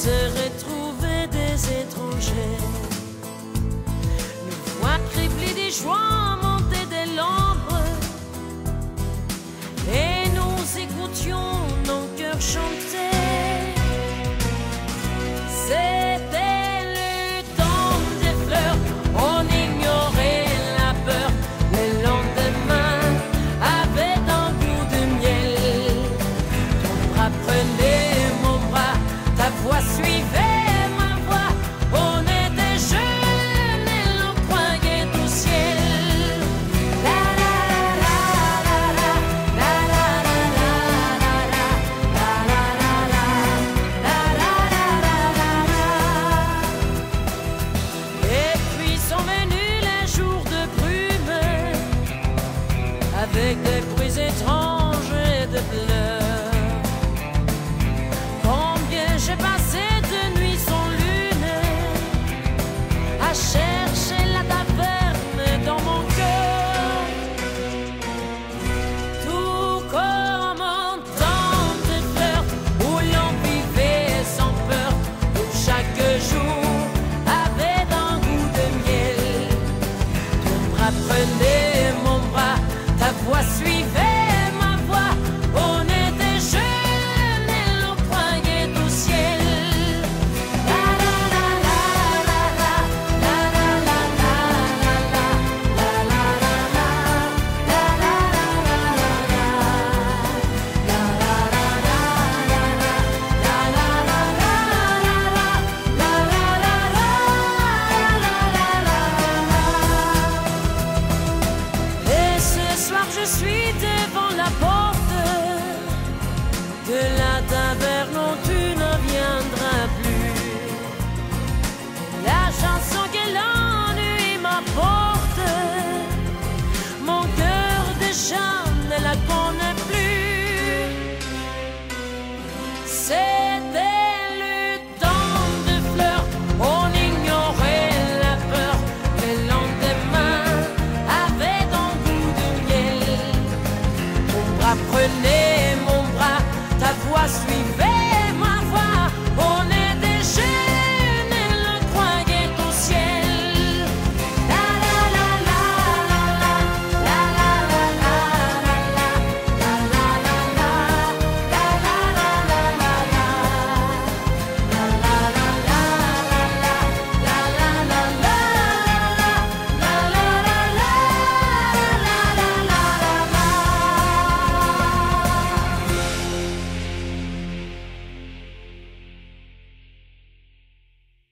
se retrouver. la porte de la taverne où tu ne viendras plus. La chanson que l'ennui m'apporte, mon cœur déjà ne la compte. Apprenez mon bras, ta voix suivie.